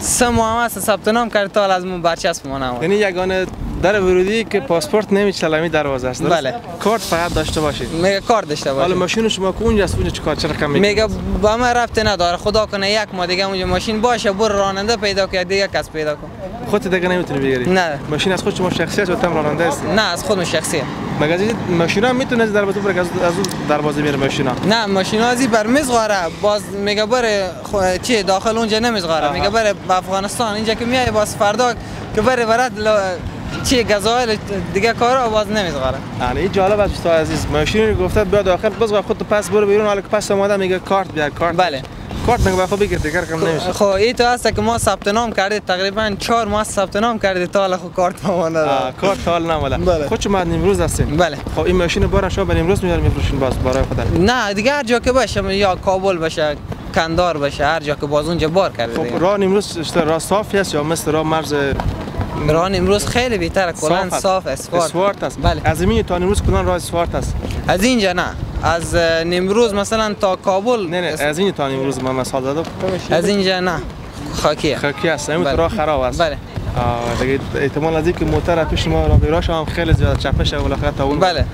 سه ماه هم هست ثبت نام کرد تا از من برچسب ما نمود یعنی یگانه در ورودی که پاسپورت نمیچله می دروازه است درست؟ بله. کارت فقط داشته باشید میگه کار داشته حالا باشی ماشین شما که اونجاست اونجا چیکار چرا کم میگه با من رفته نداره خدا کنه یک ما دیگه اونجا ماشین باشه برو راننده پیدا کن دیگه کس پیدا کن. خودت دیگه نمی‌تونی بگیری؟ نه. ماشین از خود شما شخصی است و تم راننده است؟ نه از خودم شخصیه مگه از این ماشین هم می‌تونه از دروازه بره؟ از اون دروازه میره ماشین ها نه ماشین ازی بر میزغاره باز میگه بره خو... چی داخل اونجا نمیزغاره. میگه بره به افغانستان. اینجا که میای باز فردا که بره برد ل... چی گزایل دیگه کارا باز نمیزغاره یعنی جالب است عزیز. ماشین گفته بیا داخل باز خودت پس برو بیرون. حالا که پس اومده میگه کارت بیار کارت. بله. کارت نگه بخواه بگیر دیگر کم نمیشه خب این تو هست که ما ثبت نام کردید تقریبا چهار ماه ثبت نام کردید تا حالا خب کارت ما نداره آه، کارت حال نماله بله. خود شما امروز هستین بله خب این ماشین بار شما برای امروز میاریم میفروشین باز برای خود نه دیگه هر جا که باشه یا کابل باشه کندار باشه هر جا که باز اونجا بار کرده خب. راه امروز راه صافی است یا مثل راه مرز راه امروز خیلی بهتره کلا صاف اسفالت اسفارت است. بله. از این تا امروز کدام راه اسفارت است. از اینجا نه. از اه، نمروز مثلا تا کابل نه نه از این تا امروز من مثال از اینجا نه. خاکیه. خاکی است. همین بله. راه خراب است. بله. دیگه احتمال از اینکه موتر پیش ما را بیراش هم خیلی زیاد چپش بالاخره تا اون بله.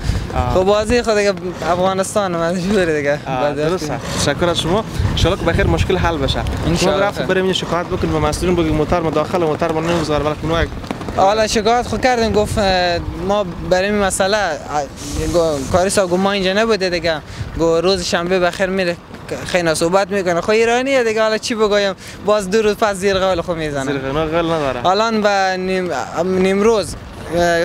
خب بازی خود دیگه افغانستان مجبوره دیگه. آه، بعد درست وقتی- است. تشکر از شما. ان که بخیر مشکل حل بشه. ان شاء شما الله. بریم شکایت بکنید به مسئولین بگید موتر مداخل موتر ما نمی‌گذاره. بلکه یک حالا شکایت خود کردیم گفت ما برای این مسئله کاری گفت ما اینجا نبوده دیگه. گو روز شنبه بخیر میره. خیلی صحبت می‌کنه. خب ایرانیه دیگه. حالا چی بگویم؟ باز دو روز پس زیر قول زیر می‌زنه غنا غل نداره. الان به نیم نیمروز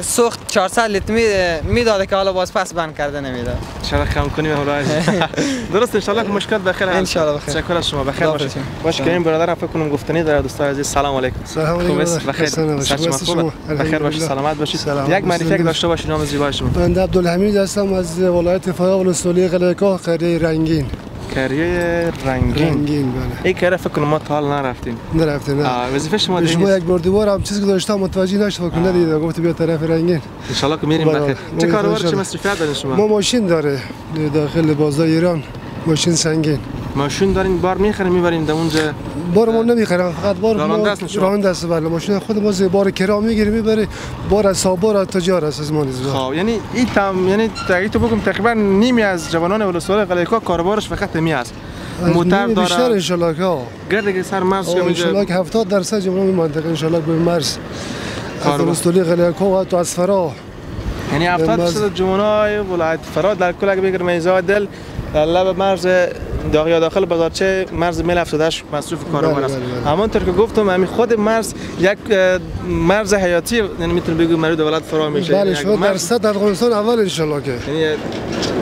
سوخت 400 لیتر می- می‌داده که حالا باز پس بند کرده نمیده ان الله کم کنیم اولای درست ان شاء الله که مشکل بخیر ان شاء الله شد. بخیر. تشکر از شما. بخیر باشید. باشه که این برادرم فکر کنم گفتنی داره. دوستان عزیز سلام علیکم. سلام علیکم بخیر. بخیر باشید. الحمدلله. سلامت باشید. سلام. یک معرفی بسم داشته باشید. نام زیبای شما بنده عبدالحمید هستم از ولایت فاریاب ولسوالی قلعه‌کاه قریه رنگین. کریه رنگین. رنگین بله. این کره فکر کنم ما تا حال نرفتیم. نرفته نه. وظیفه شما شما. یک بار دیوار هم چیزی که داشتم متوجه نشد فکر ندید گفت بیا طرف رنگین. ان شاء الله که میریم بله. بخیر. چه ما کاروبار. چه مصرفیت دارین ما شما ماشین داره. داخل بازار ایران. ماشین سنگین. ماشین دارین بار می‌خرین می‌برین در اونجا. بار ما نمی‌خرم فقط بار راننده ما است بله ماشین خود ما بار کرا می‌گیری می‌بری بار از از تجار است از ما نیز خب یعنی این تام یعنی تقریبا تو بگم تقریبا نیمی از جوانان ولسوالی قلعه‌کا کاربارش فقط می است موتر بیشتر داره انشالله که ها گرد که سر مرز که انشالله اونجا که 70 درصد این منطقه انشالله به مرز. از. ولسوالی قلعه‌کاه و تو از فرا. یعنی 70 مرز. درصد جوانای ولایت فراد در کل اگه بگیرم ایزا دل در لب مرز داخل داخل بازارچه مرز میل افتادش مصروف کاربار بله، است. بله، بله. همانطور که گفتم همین خود مرز یک مرز حیاتی یعنی می‌تونم بگم مرز دولت فرا میشه. بله شما در سطح افغانستان اول انشالله که. یعنی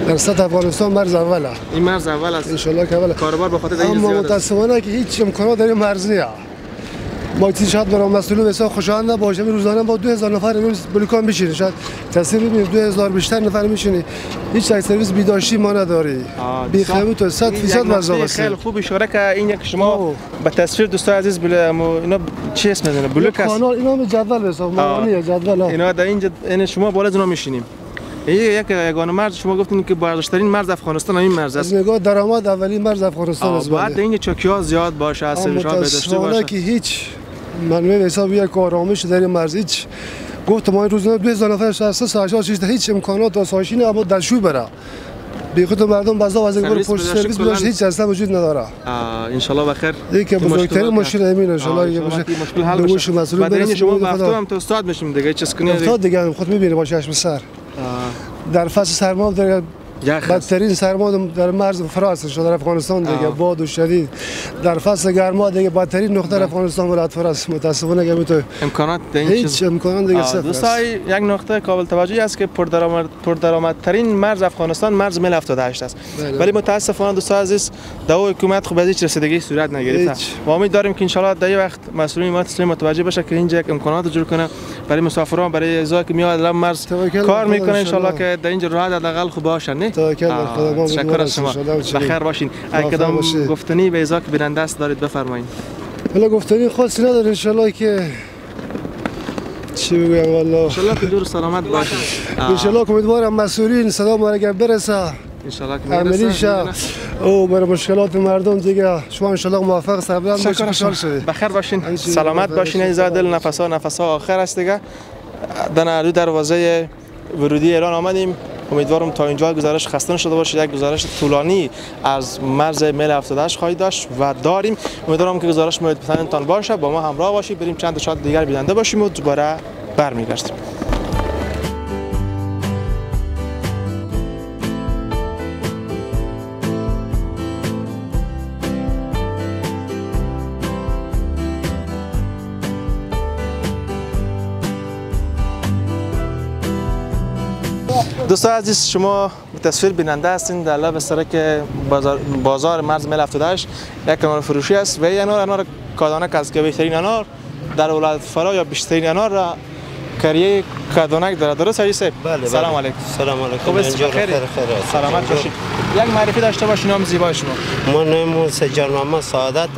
در سطح افغانستان مرز اوله. این مرز اول است. انشالله که اوله. کاربار به خاطر این اما زیاد است. متاسفانه که هیچ امکانات در این مرز نیست. ما چیزی شاید برای مسئولین بسیار خوشایند نباشه. می روزانه با 2000 نفر امروز بلوکان بشینی شاید تصویر ببینید 2000 بیشتر نفر میشینی هیچ یک سرویس بیداشتی ما نداری. بی خیمه تو 100 این فیصد وضع است خیلی خوب اشاره که این یک شما. به تصویر دوستان عزیز بله اما اینا چی اسم می‌زنه بلوک است کانال اینا هم جدول حساب مانی جدول اینا در اینجا این شما بالا اینا میشینیم. یک یگانه مرز شما گفتین که بارزشترین مرز افغانستان این مرز است. نگاه درآمد اولی مرز افغانستان است. باید بله. این چوکی ها زیاد باشه از اما سرویس ها داشته متاسفانه باشه. که هیچ منوی حساب یک آرامش در این مرز هیچ. گفت ما این روزانه 2000 نفر اساس ساعت شش هیچ امکانات آسایشی نه اما دلشوی بره. بی خود مردم بازار از سرویس پشت سرویس بداشت هیچ اصلا وجود نداره. ان شاء الله بخیر یکی این بزرگترین مشکل امین ان شاء الله یه این مشکل حل بشه. مسئولین بعد این شما. هفته هم تو استاد میشیم دیگه چه کنید افتاد دیگه. خود می‌بینی با چشم سر. در فصل سرما در. بدترین سرما در مرز فراس شده در افغانستان دیگه آه. باد و شدید. در فصل گرما دیگه بدترین نقطه در افغانستان ولایت فراس متاسفانه که تو امکانات در هیچ چیز امکان دیگه صفر دوستان است یک نقطه قابل توجهی است که پردرآمد پردرآمدترین مرز افغانستان مرز میل 78 است. بله. ولی متاسفانه دوستان عزیز در او حکومت خوب از هیچ رسیدگی صورت نگرفته. هیچ. و امید داریم که ان در این وقت مسئولین ما تسلیم متوجه بشه که اینجا یک امکانات جور کنه. برای مسافران برای ازایی که میاد مرز کار می‌کنه ان انشالله. که در اینجا راحت حداقل خوب باشن. تشکر از شما. انشالله. بخیر باشین. کدام. گفتنی به ازا که بیننده است دارید بفرمایید حالا گفتنی خاصی نداره انشالله که چی بگویم والله. ان که دور سلامت باشین. انشالله که امیدوارم مسئولین صدا ما اگر برسه. عملی. شه. او برای مشکلات مردم دیگه. شما انشالله موفق سربلند باشید شکر خوشحال. شدید بخیر باشین. سلامت باشین. ایزا دل نفس ها نفس ها آخر است دیگه. در دو دروازه ورودی ایران آمدیم. امیدوارم تا اینجا گزارش خسته شده باشه. یک گزارش طولانی از مرز میل 78 خواهید داشت و داریم. امیدوارم که گزارش مورد پسندتان باشه. با ما همراه باشید. بریم چند شات دیگر بیننده باشیم و دوباره برمیگردیم دوستان عزیز شما تصویر بیننده هستین در لب سرک بازار, بازار مرز مل 78 یک انار فروشی است و این انار انار کادانک است که بهترین انار در ولایت فرا یا بیشترین انار را کریه کادانک داره درست عزیز بله سلام علیکم. سلام علیکم. خوب است خیر خیر. سلامت باشید. یک معرفی داشته باشین نام زیبای شما. ما نام سجان محمد سعادت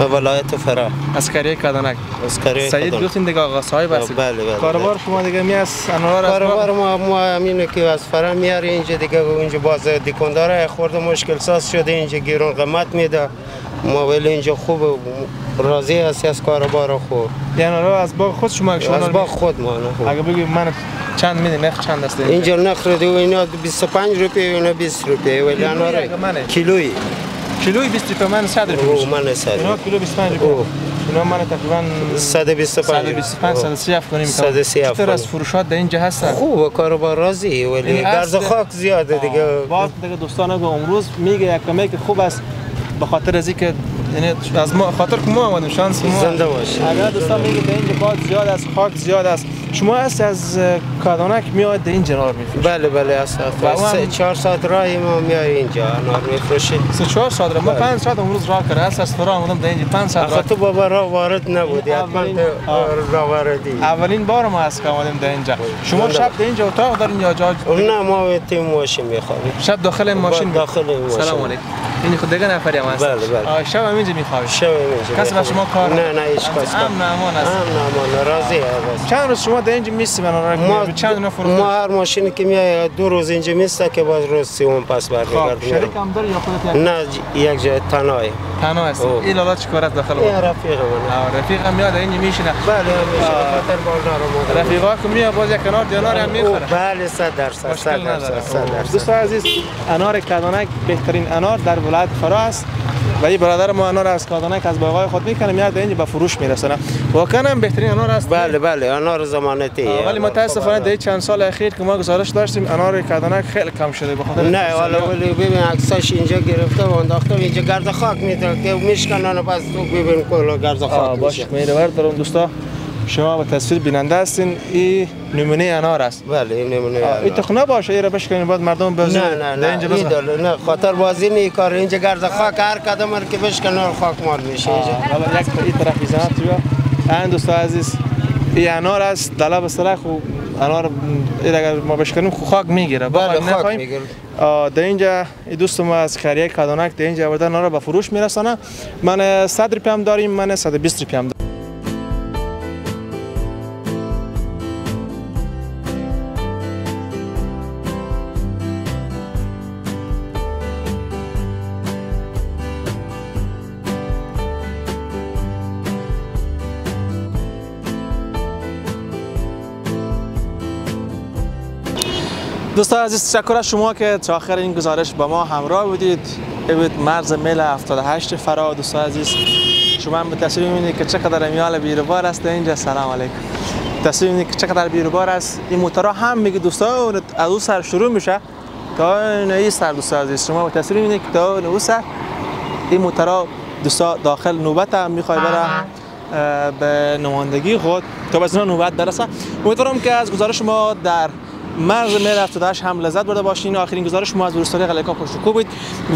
و ولایت فرا. از کره سعید خودم. گفتین دیگه آقا صاحب هستید بله بله کاروبار شما دیگه می از انار از کاروبار ما ما همینه که از فرا میاره اینجا دیگه اونجا باز دکاندار خورده مشکل ساز شده اینجا گیرون قیمت میده. ما ولی اینجا خوب راضی هستی از کاروبار خوب یعنی از باغ خود شما شما از انار با می- خود ما اگه بگی من چند میدی؟ نرخ چند است اینجا؟ نخ رو دیو اینا 25 روپیه و اینا 20 روپیه. ولی منه؟ کیلویی. کیلوی 20 روپیه من 100 روپیه میشه من سر اینا کیلو 25 روپیه. اینا من تقریبا 125 125 130 افغانی می‌کنم 130 چطور. از فروشات در اینجا هستن خوب کاروبار راضی ولی اصل- خاک زیاده دیگه باز دیگه دوستان امروز میگه یک کمی که خوب است به خاطر از اینکه یعنی از ما خاطر که ما آمدیم شانس ما زنده. اگر دوستان میگه اینجا باد زیاد است خاک زیاد است شما هست از کادانک میاد در این جنار میفروشید بله بله از سه چهار ساعت راهی ما میای اینجا انار میفروشی. سه چهار ساعت را ما پنج ساعت امروز راه کرده است از فرا آمدم در اینجا. پنج ساعت راه تو بابا راه وارد نبودی حتما. راه واردی. اولین بار ما هست که آمدیم در اینجا. شما زنده شب در اینجا اتاق دارین یا جا نه ما تیم ماشین میخوابیم. شب داخل این ماشین داخل ماشین. سلام علیکم. این خود دیگه نفری هم هست. بله، بله. شب هم اینجا میخوابی؟ شب اینجا کسی به شما کار نه نه هیچ کس. کار امن امان است. امن امان. راضی هست چند روز شما در اینجا میسی من ما چند فروخته ما هر ماشینی که میای دو روز اینجا میسته که باز روز سوم پس خب برمیگردیم شریک هم داری یا خودت یک نه یک جای تنهایی. تنها هستی اوه. این لالا چیکار است داخل این رفیق منه. آه، رفیق هم میاد اینجا میشینه. بله همیشه خاطر بالدار ما رفیقا که میاد باز یک کنار دیانار هم می‌خوره. بله صد درصد مشکل صد نداره. درصد صد درصد. دوستان عزیز انار کادانک بهترین انار در ولایت فرا است. و این برادر ما انار از کادانک از باغای خود می‌کنه میاد اینجا به فروش میرسونه واقعا هم بهترین انار است بله بله انار زمانتی. ولی متاسفانه در چند سال اخیر که ما گزارش داشتیم انار کادانک خیلی کم شده به خاطر نه حالا ولی ببین عکساش اینجا گرفته و انداخته و اینجا گرد خاک میده که میشکنن پس تو ببین کلا گرد خاک باش میشه. میره دارم دوستا. شما به تصویر بیننده هستین این نمونه انار است بله این نمونه آه، این انار. تخنه باشه این را بشکنین بعد مردم بزن نه نه نه اینجا بزن. نه خاطر بازی نی کار اینجا گرد خاک هر هر که بشکنه خاک مال میشه. اینجا. حالا یک این طرف می‌زنه تو این دوستا عزیز این انار است دلا به سرخ و انار اگر ما بشکنیم خاک می‌گیره. بله خاک می‌گیره. در اینجا این دوست ما از خریه کادانک در اینجا آورده انار به فروش میرسانه. من 100 روپیه هم داریم من 120 روپیه هم داریم دوستان عزیز تشکر از شما که تا آخر این گزارش با ما همراه بودید. بود مرز میل 78 فرا دوستان عزیز شما هم تصویر می‌بینید که چقدر امیال بیروبار است. اینجا سلام علیکم. تصویر می‌بینید که چقدر بیروبار است. این موتورا هم میگه دوستان از اون سر شروع میشه. تا این سر دوستان عزیز شما به تصویر می‌بینید که تا اون سر این موتورا دوستا داخل نوبت هم می‌خوای بره به نمایندگی خود. تا بس نوبت برسه امیدوارم که از گزارش ما در مرز مهر 78 هم لذت برده باشین آخرین گزارش ما از ولسوالی قلعه پشتکو بود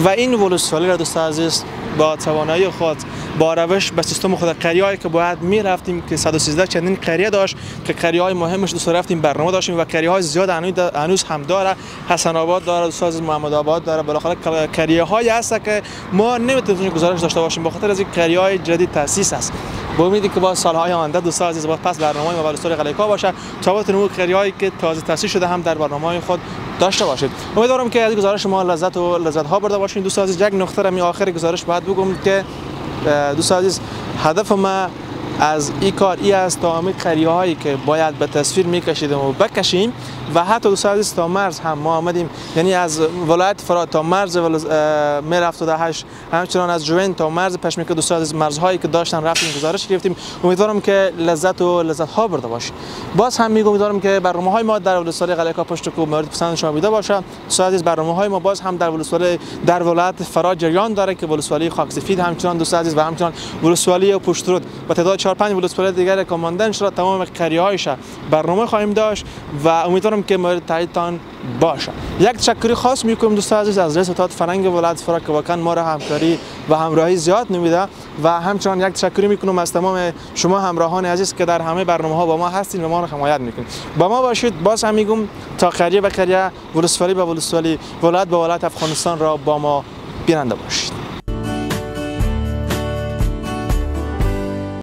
و این ولسوالی را دوست عزیز با توانایی خود با روش به سیستم خود قریه‌ای که باید می رفتیم که 113 چندین قریه داشت که قریه های مهمش دوست رفتیم برنامه داشتیم و قریه های زیاد هنوز هم داره. حسن آباد داره دوست عزیز محمد آباد داره. بالاخره قریه های هست که ما نمی‌تونیم گزارش داشته باشیم. به خاطر از این قریه های جدید تاسیس است. با امیدی که با سالهای آینده دوست عزیز با پس برنامه ما ولسوالی قلعه باشه. تا اون قریه هایی که تازه تاسیس شده هم در برنامه خود داشته باشید. امیدوارم که از گزارش ما لذت و لذت ها برده باشین. دوست عزیز یک نقطه را می آخر گزارش باید بگم که دوست عزیز هدف ما از این کار ای است تا همه قریه هایی که باید به تصویر میکشیدیم و بکشیم و حتی دوست عزیز تا مرز هم ما آمدیم. یعنی از ولایت فرات تا مرز ولز... اه، میر 78 همچنان از جوین تا مرز پشمیک دوست عزیز مرزهایی که داشتن رفتیم گزارش گرفتیم. امیدوارم که لذت و لذت ها برده باشید باز هم میگم امیدوارم که برنامه های ما در ولسوالی قلعه پشت کو مورد پسند شما بوده باشه دوست عزیز برنامه های ما باز هم در ولسوالی در ولایت فرات جریان داره که ولسوالی خاک سفید همچنان دوست عزیز و همچنان ولسوالی پشت رود با تعداد 4 5 ولسوالی دیگر که مانده ان تمام قریه هایش برنامه خواهیم داشت و امیدوارم که مورد تاییدتان باشه. یک تشکری خاص می‌کنم دوستان عزیز از رئیس اتحاد فرنگ ولایت فرا که واقعا ما را همکاری و همراهی زیاد نمیده و همچنان یک تشکری می‌کنم از تمام شما همراهان عزیز که در همه برنامه ها با ما هستین و ما را حمایت می‌کنید با ما باشید. باز هم میگم تا قریه به قریه ولسوالی به ولسوالی ولایت به ولایت افغانستان را با ما بیننده باشید.